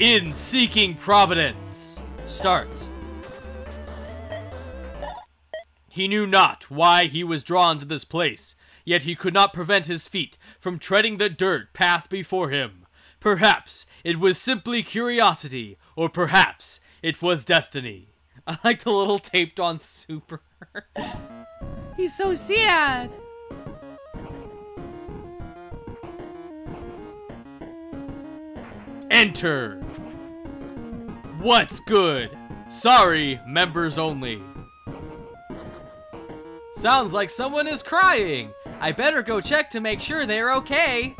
In Seeking Providence. Start. He knew not why he was drawn to this place, yet he could not prevent his feet from treading the dirt path before him. Perhaps it was simply curiosity, or perhaps it was destiny. I like the little taped on super. He's so sad. Enter. What's good? Sorry, members only. Sounds like someone is crying. I better go check to make sure they're okay.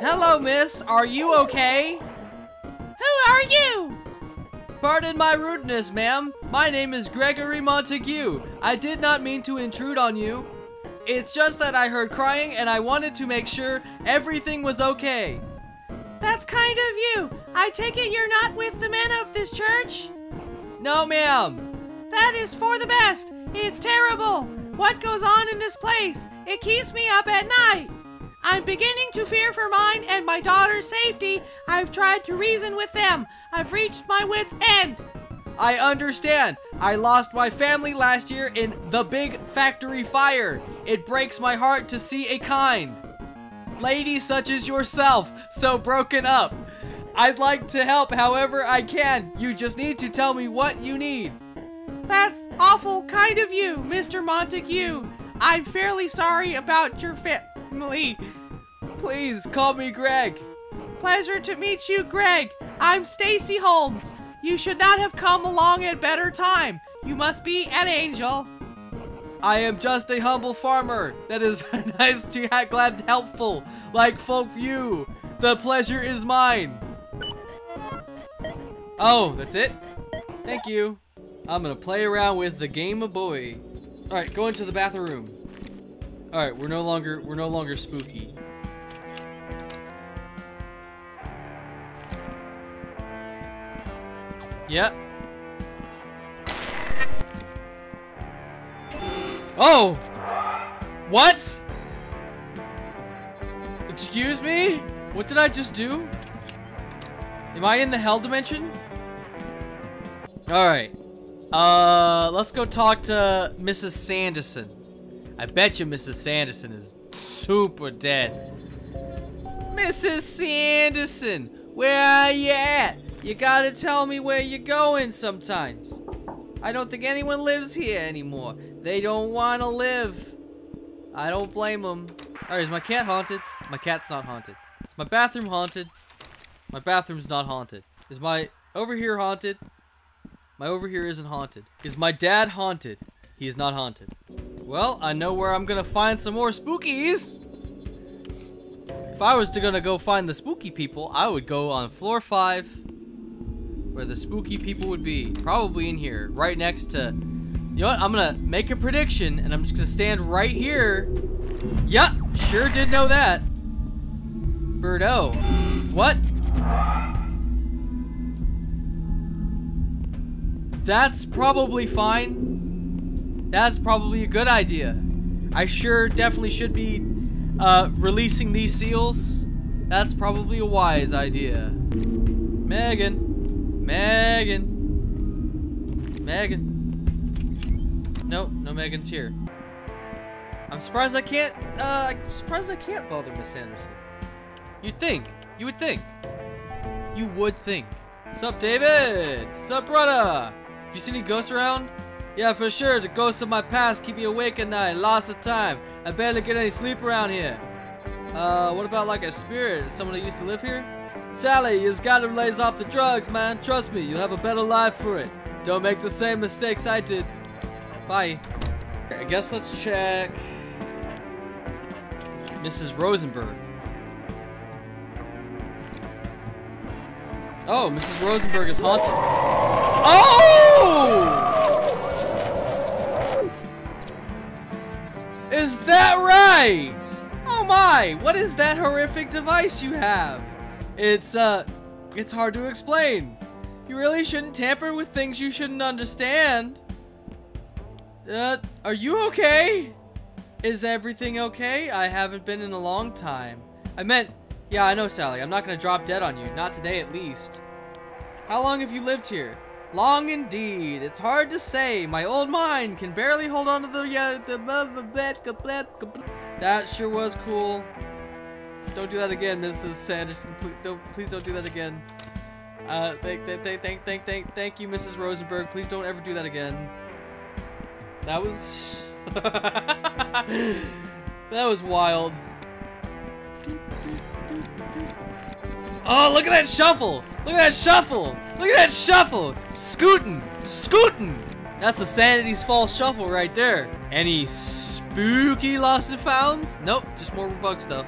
Hello, miss. Are you okay? Who are you? Pardon my rudeness, ma'am. My name is Gregory Montague. I did not mean to intrude on you. It's just that I heard crying and I wanted to make sure everything was okay. That's kind of you. I take it you're not with the men of this church? No, ma'am. That is for the best. It's terrible. What goes on in this place? It keeps me up at night. I'm beginning to fear for mine and my daughter's safety. I've tried to reason with them. I've reached my wits' end. I understand. I lost my family last year in the big factory fire. It breaks my heart to see a kind lady such as yourself so broken up. I'd like to help however I can. You just need to tell me what you need. That's awful kind of you, Mr. Montague. I'm fairly sorry about your family. Please call me Greg. Pleasure to meet you, Greg. I'm Stacy Holmes. You should not have come along at better time. You must be an angel. I am just a humble farmer that is nice to ha glad helpful, like folk you. The pleasure is mine. Oh, that's it? Thank you. I'm gonna play around with the Game of Boy. Alright, go into the bathroom. Alright, we're no longer we're no longer spooky. Yep. Oh! What? Excuse me? What did I just do? Am I in the hell dimension? Alright. Uh, let's go talk to Mrs. Sanderson. I bet you Mrs. Sanderson is super dead. Mrs. Sanderson, where are you at? You gotta tell me where you're going sometimes. I don't think anyone lives here anymore. They don't want to live. I don't blame them. Alright, is my cat haunted? My cat's not haunted. My bathroom haunted. My bathroom's not haunted. Is my over here haunted? My over here isn't haunted. Is my dad haunted? He is not haunted. Well, I know where I'm gonna find some more spookies. If I was to gonna go find the spooky people, I would go on floor five, where the spooky people would be. Probably in here, right next to. You know what? I'm gonna make a prediction, and I'm just gonna stand right here. Yep, sure did know that. Birdo. What? That's probably fine. That's probably a good idea. I sure definitely should be uh, releasing these seals. That's probably a wise idea. Megan. Megan. Megan. Nope, no Megan's here. I'm surprised I can't, uh, I'm surprised I can't bother Miss Anderson. You'd think. You would think. You would think. Sup, David? Sup, brother? Have you seen any ghosts around? Yeah, for sure. The ghosts of my past keep me awake at night lots of time. I barely get any sleep around here. Uh, what about like a spirit? Someone that used to live here? Sally, you just gotta laze off the drugs, man. Trust me, you'll have a better life for it. Don't make the same mistakes I did. Bye. I guess let's check Mrs. Rosenberg. Oh, Mrs. Rosenberg is haunted. Oh! Is that right? Oh my, what is that horrific device you have? It's, uh, it's hard to explain. You really shouldn't tamper with things you shouldn't understand. Uh, are you okay? Is everything okay? I haven't been in a long time. I meant, Yeah, I know, Sally. I'm not gonna drop dead on you. Not today, at least. How long have you lived here? Long indeed. It's hard to say. My old mind can barely hold on to the... Uh, the that sure was cool. Don't do that again, Mrs. Sanderson. Please don't, please don't do that again. Uh, thank, thank, thank, thank, thank, thank, you, Mrs. Rosenberg. Please don't ever do that again. That was... that was wild. Oh, look at that shuffle! Look at that shuffle! Look at that shuffle! Scootin'! Scootin'! That's a Sanity's Fall shuffle right there. Any spooky lost and founds? Nope, just more bug stuff.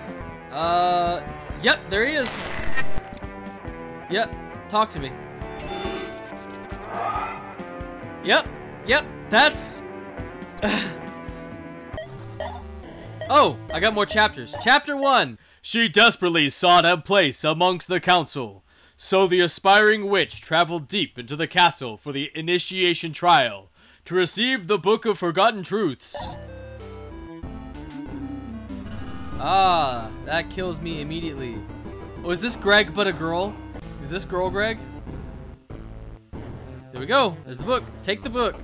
Uh, yep, there he is. Yep, talk to me. Yep, yep, that's... oh, I got more chapters. Chapter 1. She desperately sought a place amongst the council. So the aspiring witch traveled deep into the castle for the initiation trial to receive the Book of Forgotten Truths. Ah, that kills me immediately. Oh, is this Greg but a girl? Is this girl Greg? There we go. There's the book. Take the book.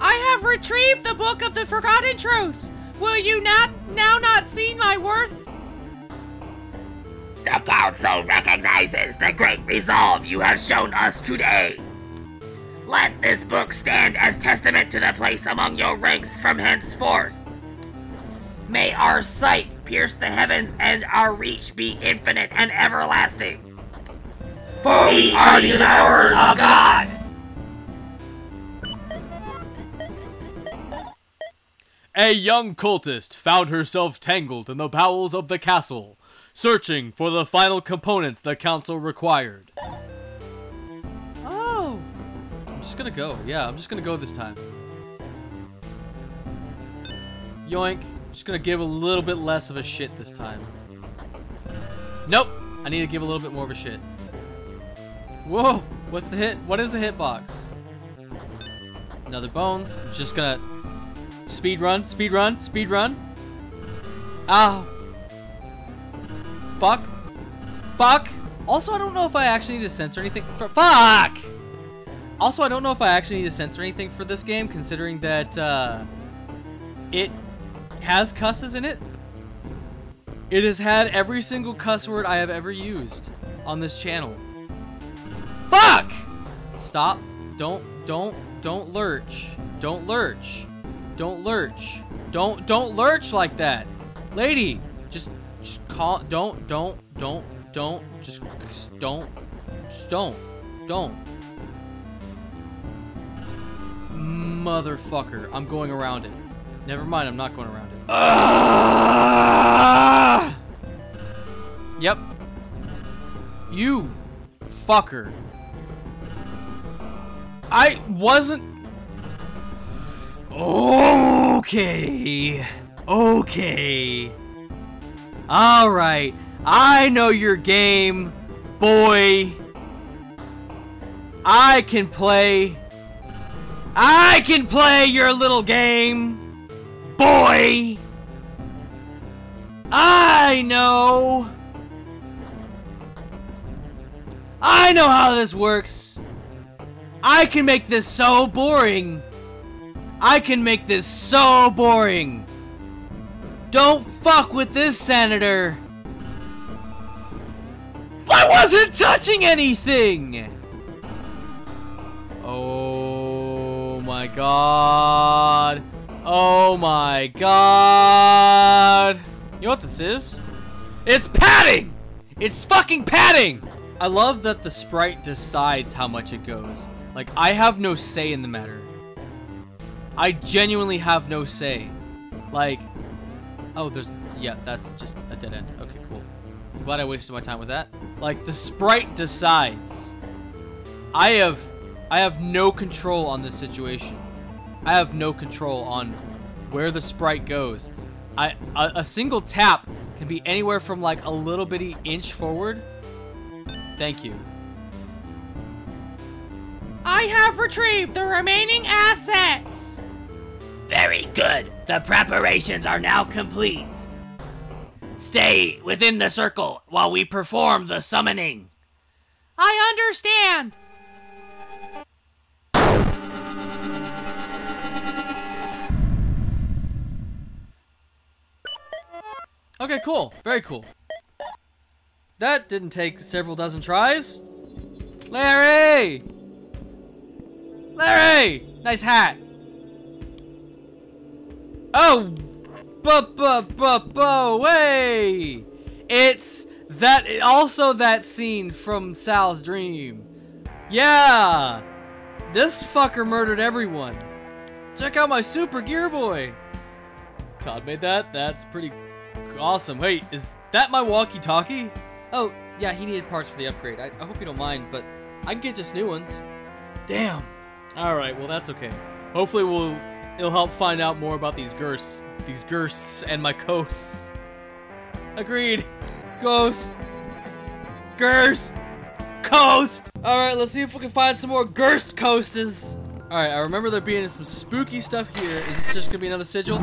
I have retrieved the Book of the Forgotten Truths. Will you not now not see my worth? The Council recognizes the great resolve you have shown us today. Let this book stand as testament to the place among your ranks from henceforth. May our sight pierce the heavens and our reach be infinite and everlasting. For we are the hours of God! A young cultist found herself tangled in the bowels of the castle, searching for the final components the council required. Oh. I'm just gonna go. Yeah, I'm just gonna go this time. Yoink. Just gonna give a little bit less of a shit this time. Nope. I need to give a little bit more of a shit. Whoa. What's the hit? What is the hitbox? Another bones. I'm just gonna speed run, speed run, speed run. Ah! Fuck. Fuck. Also, I don't know if I actually need to censor anything. For fuck. Also, I don't know if I actually need to censor anything for this game, considering that uh, it has cusses in it. It has had every single cuss word I have ever used on this channel. Fuck! Stop. Don't, don't, don't lurch. Don't lurch. Don't lurch. Don't, don't lurch like that. Lady, just, just call, don't, don't, don't, don't, just, just don't, just don't, don't. Motherfucker, I'm going around it. Never mind, I'm not going around it. Ah! Yep. You fucker. I wasn't... Okay. Okay. Alright. I know your game, boy. I can play. I can play your little game, boy. I know. I know how this works. I can make this so boring. I can make this so boring. Don't fuck with this, Senator. I wasn't touching anything! Oh my god. Oh my god. You know what this is? It's padding! It's fucking padding! I love that the sprite decides how much it goes. Like, I have no say in the matter. I genuinely have no say. Like, oh, there's, yeah, that's just a dead end. Okay, cool. I'm glad I wasted my time with that. Like, the sprite decides. I have, I have no control on this situation. I have no control on where the sprite goes. I, a, a single tap can be anywhere from like a little bitty inch forward. Thank you. I have retrieved the remaining assets. Very good. The preparations are now complete. Stay within the circle while we perform the summoning. I understand. Okay, cool. Very cool. That didn't take several dozen tries. Larry! Larry! Nice hat. Oh! Bu bu bu bu way! It's that also that scene from Sal's dream. Yeah! This fucker murdered everyone. Check out my super gear boy. Todd made that. That's pretty awesome. Wait, is that my walkie-talkie? Oh, yeah, he needed parts for the upgrade. I, I hope you don't mind, but I can get just new ones. Damn. All right, well that's okay. Hopefully we'll it'll help find out more about these ghosts, these ghosts and my coasts. Agreed. Ghost. Ghost. Coast. All right, let's see if we can find some more Ghost coasters. All right, I remember there being some spooky stuff here. Is this just gonna be another sigil?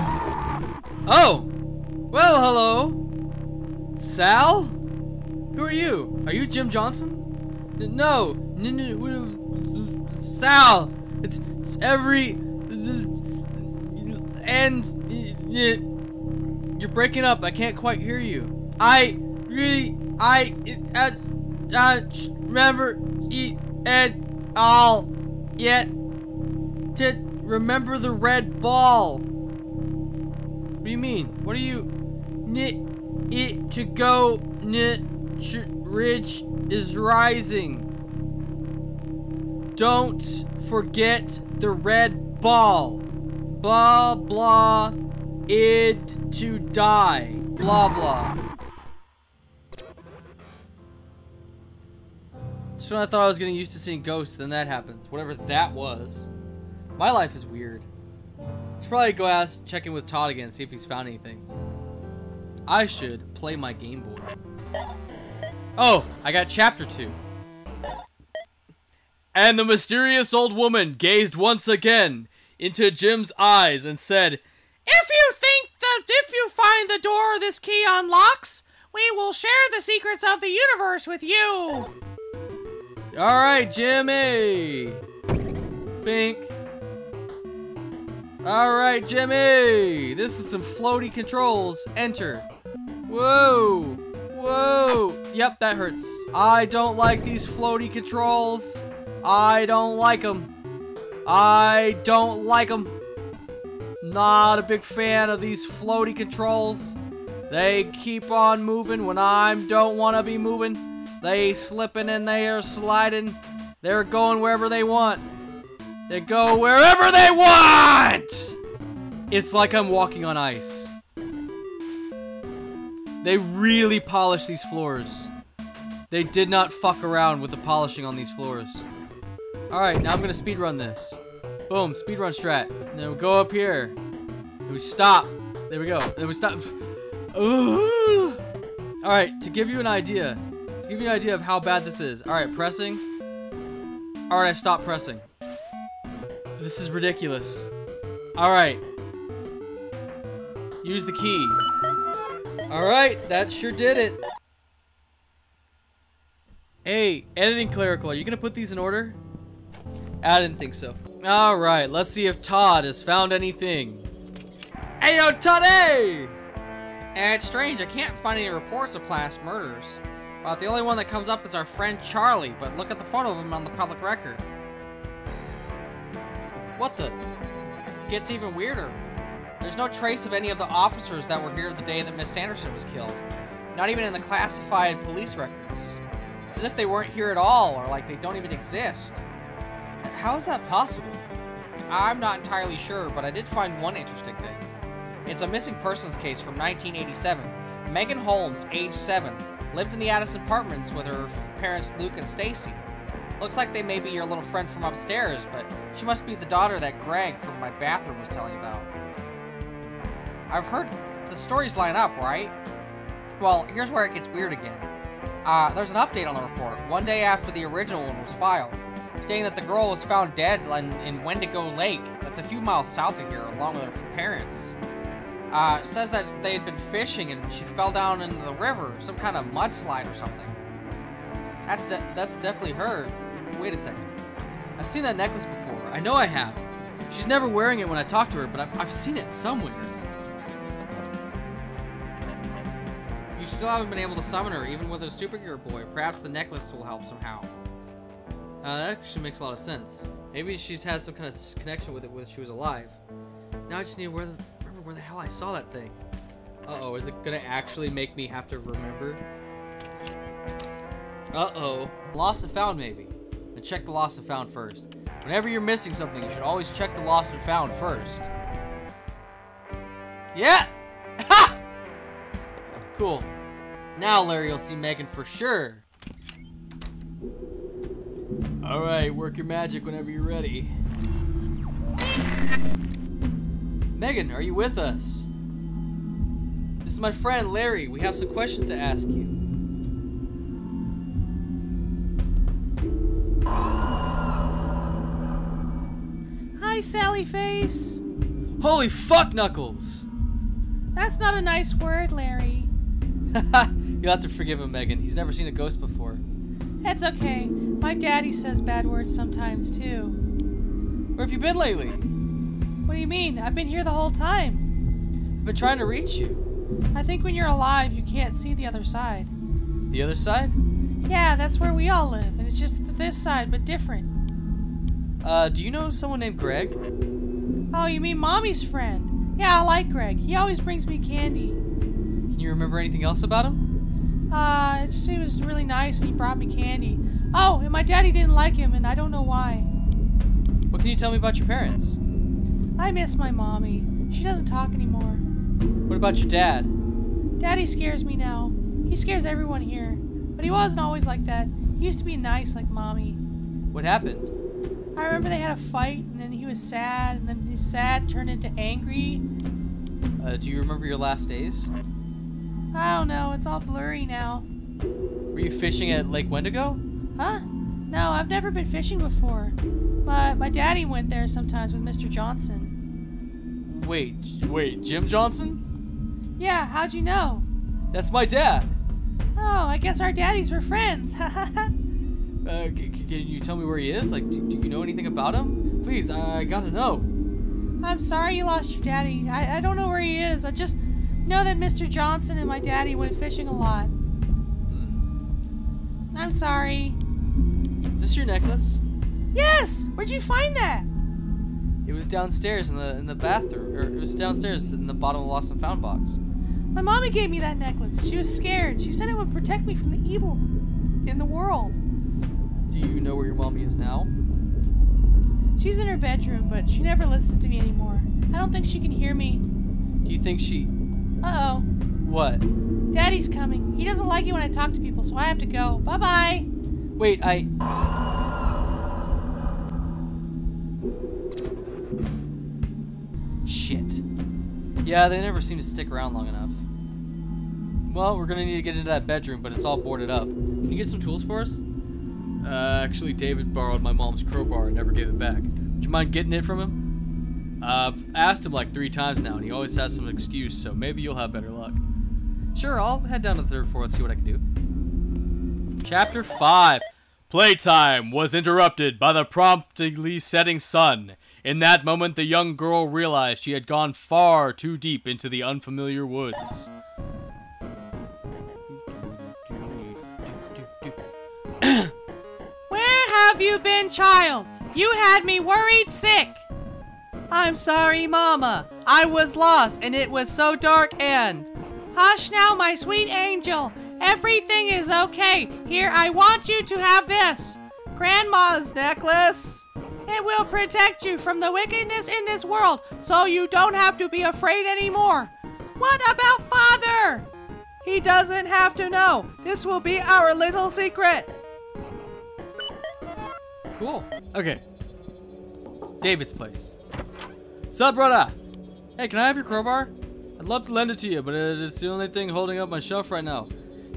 Oh, well, hello. Sal? Who are you? Are you Jim Johnson? N no, no, no, Sal. It's, it's every and you're breaking up. I can't quite hear you. I really, I, as, I remember it at all yet to remember the red ball. What do you mean? What are you? It to go nit ridge is rising. Don't forget the red ball. Blah blah it to die. Blah blah. Just when I thought I was getting used to seeing ghosts, then that happens. Whatever that was. My life is weird. Should probably go ask, check in with Todd again, see if he's found anything. I should play my Game Boy. Oh, I got chapter two. And the mysterious old woman gazed once again into Jim's eyes and said, If you think that if you find the door this key unlocks, we will share the secrets of the universe with you. All right, Jimmy. Bink. All right, Jimmy. This is some floaty controls. Enter. Whoa. Whoa. Yep, that hurts. I don't like these floaty controls. I don't like them. I don't like them. Not a big fan of these floaty controls. They keep on moving when I don't want to be moving. They slipping and they are sliding. They're going wherever they want. They go wherever they want! It's like I'm walking on ice. They really polish these floors. They did not fuck around with the polishing on these floors. Alright, now I'm gonna speedrun this. Boom, speedrun strat. And then we go up here. And we stop. There we go. Then we stop. Ooh. Alright, to give you an idea. To give you an idea of how bad this is. Alright, pressing. Alright, I stopped pressing. This is ridiculous. Alright. Use the key. Alright, that sure did it. Hey, editing clerical, are you gonna put these in order? Ah, I didn't think so. Alright, let's see if Todd has found anything. Hey yo, Toddy! And it's strange, I can't find any reports of past murders. But the only one that comes up is our friend Charlie, but look at the photo of him on the public record. What the? Gets even weirder. There's no trace of any of the officers that were here the day that Miss Sanderson was killed. Not even in the classified police records. It's as if they weren't here at all, or like they don't even exist. How is that possible? I'm not entirely sure, but I did find one interesting thing. It's a missing persons case from 1987. Megan Holmes, age 7, lived in the Addison apartments with her parents Luke and Stacy. Looks like they may be your little friend from upstairs, but she must be the daughter that Greg from my bathroom was telling about. I've heard the stories line up, right? Well, here's where it gets weird again. Uh, there's an update on the report, one day after the original one was filed, stating that the girl was found dead in, in Wendigo Lake, that's a few miles south of here, along with her parents. uh, says that they had been fishing and she fell down into the river, some kind of mudslide or something. That's de- that's definitely her. Wait a second. I've seen that necklace before. I know I have. She's never wearing it when I talk to her, but I've, I've seen it somewhere. Still haven't been able to summon her, even with a super gear boy. Perhaps the necklace will help somehow. Uh, that actually makes a lot of sense. Maybe she's had some kind of connection with it when she was alive. Now I just need to where the, remember where the hell I saw that thing. Uh-oh, is it gonna actually make me have to remember? Uh-oh. Lost and found, maybe. Then check the lost and found first. Whenever you're missing something, you should always check the lost and found first. Yeah! Ha! Cool. Now, Larry, you'll see Megan for sure. Alright, work your magic whenever you're ready. Megan, are you with us? This is my friend Larry. We have some questions to ask you. Hi, Sally Face. Holy fuck, Knuckles! That's not a nice word, Larry. You'll have to forgive him, Megan. He's never seen a ghost before. It's okay. My daddy says bad words sometimes, too. Where have you been lately? What do you mean? I've been here the whole time. I've been trying to reach you. I think when you're alive, you can't see the other side. The other side? Yeah, that's where we all live, and it's just this side, but different. Uh, do you know someone named Greg? Oh, you mean Mommy's friend? Yeah, I like Greg. He always brings me candy. Can you remember anything else about him? Uh, he was really nice, and he brought me candy. Oh, and my daddy didn't like him, and I don't know why. What can you tell me about your parents? I miss my mommy. She doesn't talk anymore. What about your dad? Daddy scares me now. He scares everyone here. But he wasn't always like that. He used to be nice like mommy. What happened? I remember they had a fight, and then he was sad, and then his sad turned into angry. Uh, do you remember your last days? I don't know, it's all blurry now. Were you fishing at Lake Wendigo? Huh? No, I've never been fishing before. But my daddy went there sometimes with Mr. Johnson. Wait, wait, Jim Johnson? Yeah, how'd you know? That's my dad. Oh, I guess our daddies were friends. Uh, can you tell me where he is? Like, do, do you know anything about him? Please, I, I gotta know. I'm sorry you lost your daddy. I, I don't know where he is. I just know that Mr. Johnson and my daddy went fishing a lot. Hmm. I'm sorry. Is this your necklace? Yes! Where'd you find that? It was downstairs in the in the bathroom, or it was downstairs in the bottom of the lost and found box. My mommy gave me that necklace. She was scared. She said it would protect me from the evil in the world. Do you know where your mommy is now? She's in her bedroom, but she never listens to me anymore. I don't think she can hear me. Do you think she? Uh oh. What? Daddy's coming. He doesn't like it when I talk to people, so I have to go. Bye bye. Wait, I. Shit. Yeah, they never seem to stick around long enough. Well, we're gonna need to get into that bedroom, but it's all boarded up. Can you get some tools for us? Uh, actually, David borrowed my mom's crowbar and never gave it back. Would you mind getting it from him? I've asked him like three times now, and he always has some excuse, so maybe you'll have better luck. Sure, I'll head down to the third floor and see what I can do. Chapter 5 Playtime was interrupted by the promptly setting sun. In that moment, the young girl realized she had gone far too deep into the unfamiliar woods. Where have you been, child? You had me worried sick. I'm sorry, Mama. I was lost and it was so dark and. Hush now, my sweet angel. Everything is okay. Here, I want you to have this Grandma's necklace. It will protect you from the wickedness in this world so you don't have to be afraid anymore. What about Father? He doesn't have to know. This will be our little secret. Cool. Okay. David's place. Sup, brother? Hey, can I have your crowbar? I'd love to lend it to you, but it's the only thing holding up my shelf right now.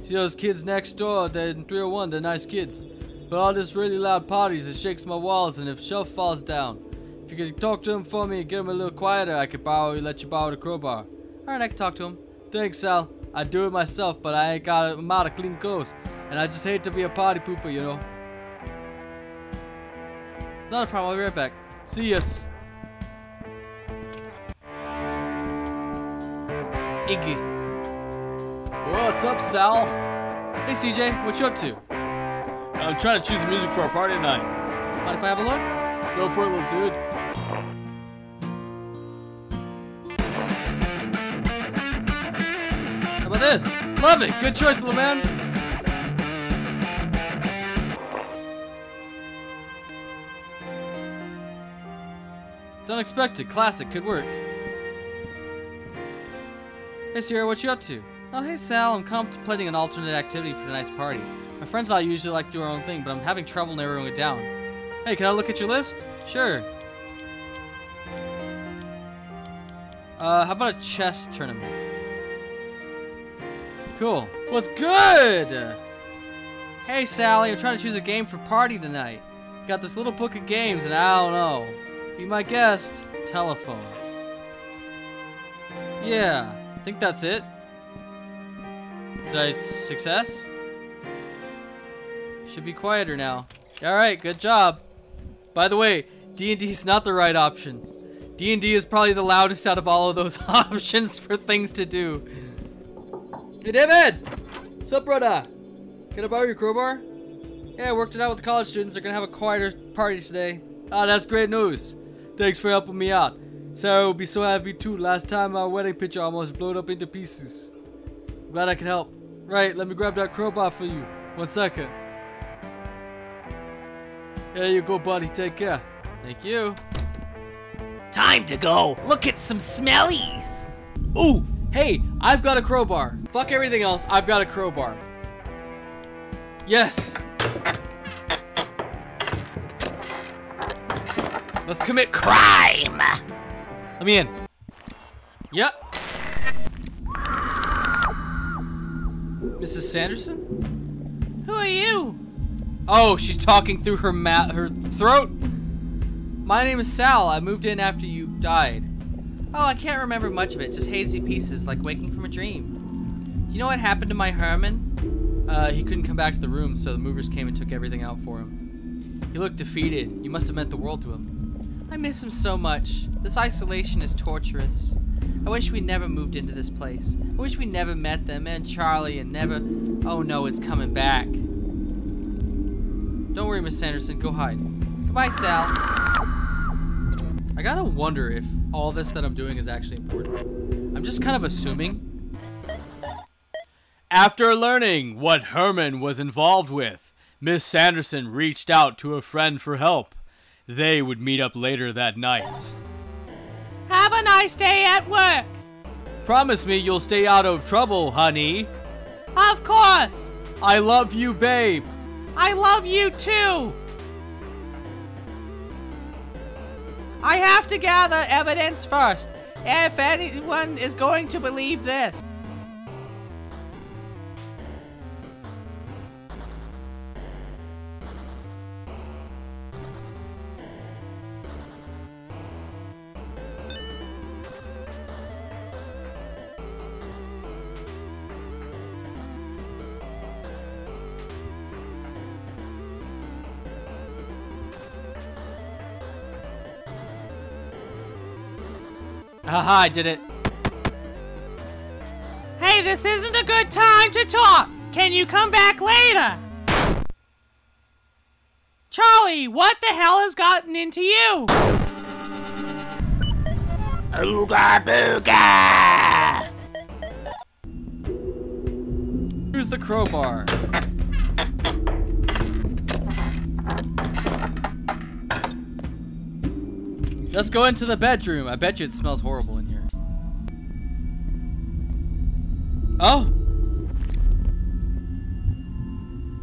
See those kids next door? They're in 301. They're nice kids. But all this really loud parties, it shakes my walls, and if shelf falls down. If you could talk to them for me and get them a little quieter, I could borrow, let you borrow the crowbar. Alright, I can talk to him. Thanks, Sal. I do it myself, but I ain't got a amount of clean clothes. And I just hate to be a party pooper, you know. It's not a problem, I'll be right back. See yas. Iggy. What's up, Sal? Hey, CJ, what you up to? I'm trying to choose the music for our party tonight. Mind if I have a look? Go for it, little dude. How about this? Love it. Good choice, little man. It's unexpected. Classic. Could work. Hey, Sierra, what you up to? Oh, hey, Sal. I'm contemplating an alternate activity for tonight's party. My friends and I usually like to do our own thing, but I'm having trouble narrowing it down. Hey, can I look at your list? Sure. Uh, how about a chess tournament? Cool. What's good? Hey, Sally, I'm trying to choose a game for party tonight. Got this little book of games, and I don't know. Be my guest. Telephone. Yeah, I think that's it. Did I success? Should be quieter now. All right, good job. By the way, D&D is not the right option. D&D is probably the loudest out of all of those options for things to do. Hey, David! What's up, brother? Can I borrow your crowbar? Yeah, I worked it out with the college students. They're gonna have a quieter party today. Ah, that's great news. Thanks for helping me out. Sarah will be so happy too. Last time our wedding picture almost blew up into pieces. Glad I can help. Right, let me grab that crowbar for you. One second. There you go, buddy. Take care. Thank you. Time to go look at some smellies. Ooh, hey, I've got a crowbar. Fuck everything else, I've got a crowbar. Yes. Let's commit crime. Let me in. Yep. Mrs. Sanderson? Who are you? Oh, she's talking through her ma- her throat. My name is Sal. I moved in after you died. Oh, I can't remember much of it. Just hazy pieces, like waking from a dream. Do you know what happened to my Herman? Uh, he couldn't come back to the room, so the movers came and took everything out for him. He looked defeated. You must have meant the world to him. I miss him so much. This isolation is torturous. I wish we never moved into this place. I wish we never met them and Charlie and never. Oh no, it's coming back. Don't worry, Miss Sanderson. Go hide. Goodbye, Sal. I gotta wonder if all this that I'm doing is actually important. I'm just kind of assuming. After learning what Herman was involved with, Miss Sanderson reached out to a friend for help. They would meet up later that night. Have a nice day at work. Promise me you'll stay out of trouble, honey. Of course. I love you, babe. I love you too. I have to gather evidence first. If anyone is going to believe this. Haha, I did it. Hey, this isn't a good time to talk. Can you come back later? Charlie, what the hell has gotten into you? Ooga booga! Here's the crowbar. Let's go into the bedroom. I bet you it smells horrible in here. Oh!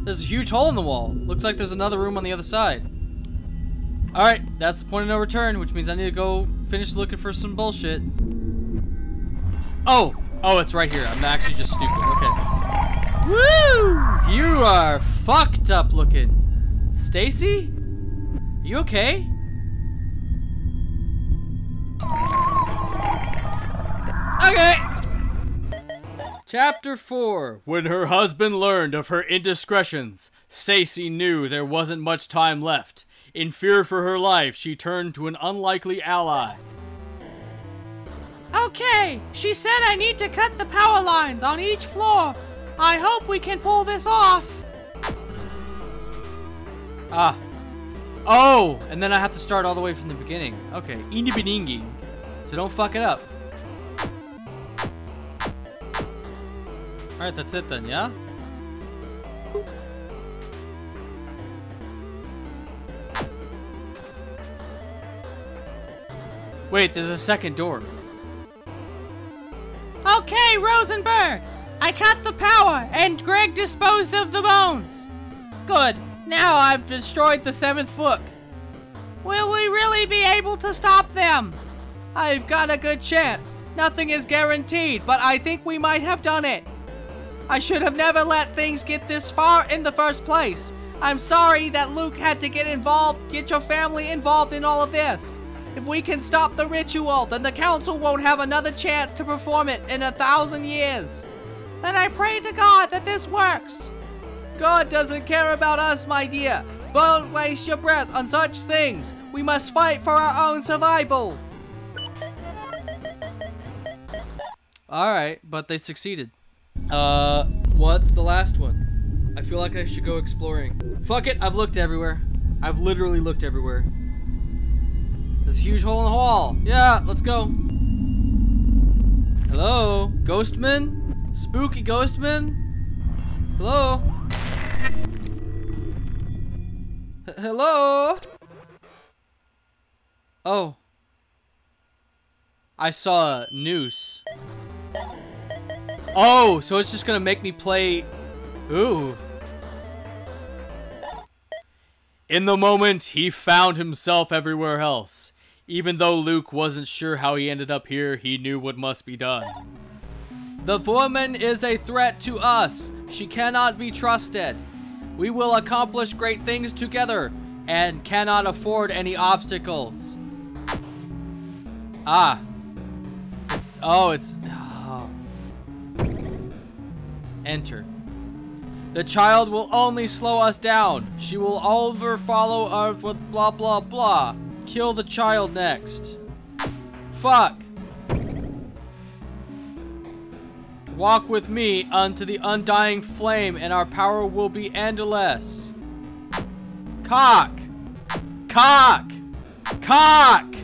There's a huge hole in the wall. Looks like there's another room on the other side. Alright, that's the point of no return, which means I need to go finish looking for some bullshit. Oh! Oh, it's right here. I'm actually just stupid. Okay. Woo! You are fucked up looking. Stacy? Are you okay? Okay. Chapter 4 When her husband learned of her indiscretions, Stacy knew there wasn't much time left. In fear for her life, she turned to an unlikely ally. Okay, she said I need to cut the power lines on each floor. I hope we can pull this off. Ah. Oh, and then I have to start all the way from the beginning. Okay, Indi Beningi. So don't fuck it up. Alright, that's it then, yeah? Wait, there's a second door. Okay, Rosenberg. I cut the power, and Greg disposed of the bones. Good. Now I've destroyed the seventh book. Will we really be able to stop them? I've got a good chance. Nothing is guaranteed, but I think we might have done it. I should have never let things get this far in the first place. I'm sorry that Luke had to get involved, get your family involved in all of this. If we can stop the ritual, then the council won't have another chance to perform it in a thousand years. Then I pray to God that this works. God doesn't care about us, my dear. Don't waste your breath on such things. We must fight for our own survival. Alright, but they succeeded. Uh, what's the last one? I feel like I should go exploring. Fuck it, I've looked everywhere. I've literally looked everywhere. There's a huge hole in the wall. Yeah, let's go. Hello? Ghostman? Spooky Ghostman? Hello? H hello? Oh. I saw a noose. Oh, so it's just gonna make me play... Ooh. In the moment, he found himself everywhere else. Even though Luke wasn't sure how he ended up here, he knew what must be done. The woman is a threat to us. She cannot be trusted. We will accomplish great things together and cannot afford any obstacles. Ah. It's, oh, it's... Enter. The child will only slow us down. She will over follow us with blah blah blah. Kill the child next. Fuck. Walk with me unto the undying flame and our power will be endless. Cock. Cock. Cock.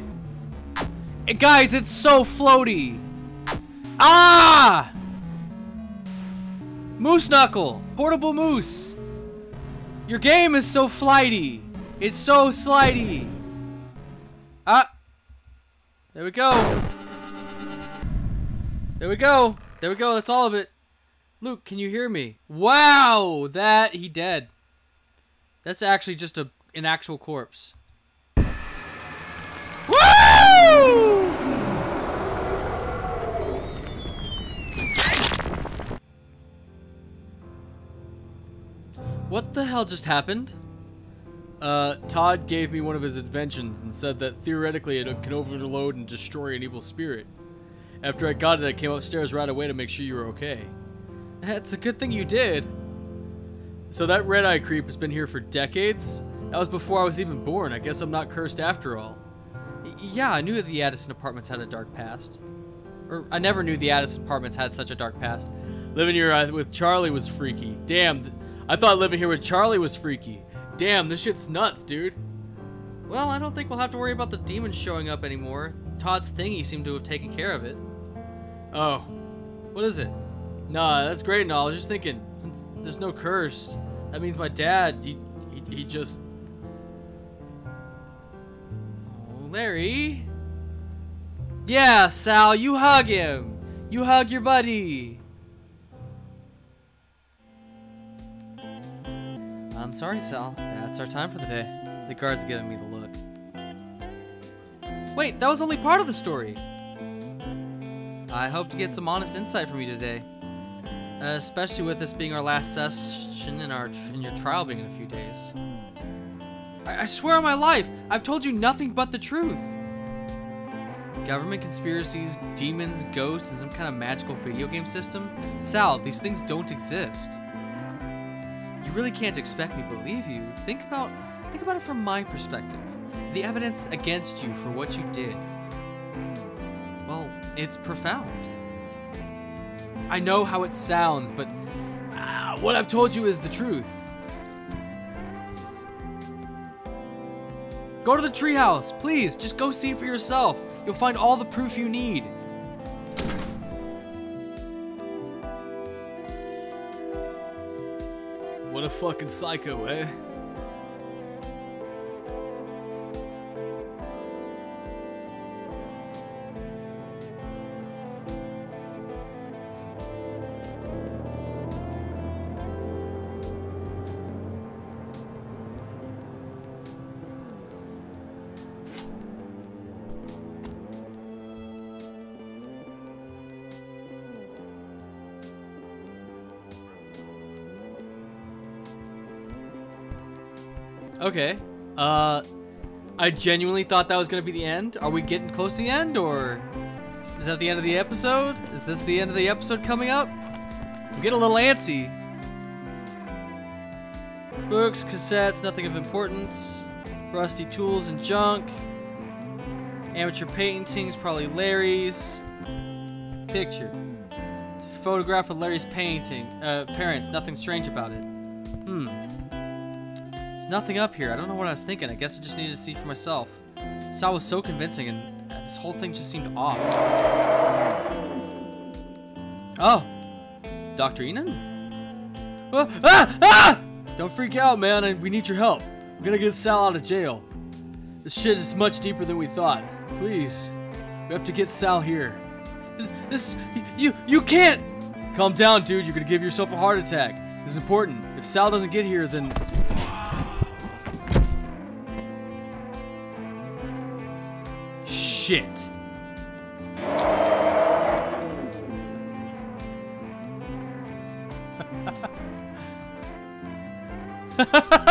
Guys, it's so floaty. Ah! Moose Knuckle. Portable Moose. Your game is so flighty. It's so slidey. Ah. There we go. There we go. There we go. That's all of it. Luke, can you hear me? Wow, that he dead. That's actually just a an actual corpse. What the hell just happened? Uh, Todd gave me one of his inventions and said that theoretically it can overload and destroy an evil spirit. After I got it, I came upstairs right away to make sure you were okay. That's a good thing you did. So that red eye creep has been here for decades? That was before I was even born. I guess I'm not cursed after all. Yeah, I knew the Addison apartments had a dark past. Or, I never knew the Addison apartments had such a dark past. Living here uh, with Charlie was freaky. Damn, I thought living here with Charlie was freaky. Damn, this shit's nuts, dude. Well, I don't think we'll have to worry about the demons showing up anymore. Todd's thingy seemed to have taken care of it. Oh. What is it? Nah, that's great and all. I was just thinking, since there's no curse, that means my dad, he, he, he just... Oh, Larry? Yeah, Sal, you hug him. You hug your buddy. I'm sorry, Sal. That's our time for the day. The guard's giving me the look. Wait, that was only part of the story. I hope to get some honest insight from you today. Especially with this being our last session in our in your trial being in a few days. I, I swear on my life, I've told you nothing but the truth. Government conspiracies, demons, ghosts, and some kind of magical video game system? Sal, these things don't exist. Really can't expect me to believe you. Think about think about it from my perspective. The evidence against you for what you did. Well, it's profound. I know how it sounds, but uh, what I've told you is the truth. Go to the treehouse, please. Just go see for yourself. You'll find all the proof you need. What a fucking psycho, eh? Okay. Uh, I genuinely thought that was gonna be the end. Are we getting close to the end, or is that the end of the episode? Is this the end of the episode coming up? I'm getting a little antsy. Books, cassettes, nothing of importance. Rusty tools and junk. Amateur paintings, probably Larry's. Picture. Photograph of Larry's painting. Uh, parents, nothing strange about it. Hmm. There's nothing up here. I don't know what I was thinking. I guess I just needed to see for myself. Sal was so convincing, and uh, this whole thing just seemed off. Oh, Dr. Enon? Ah, ah, ah! Don't freak out, man. I, we need your help. We're gonna get Sal out of jail. This shit is much deeper than we thought. Please, we have to get Sal here. This, you, you can't. Calm down, dude. You're gonna give yourself a heart attack. This is important. If Sal doesn't get here, then Shit.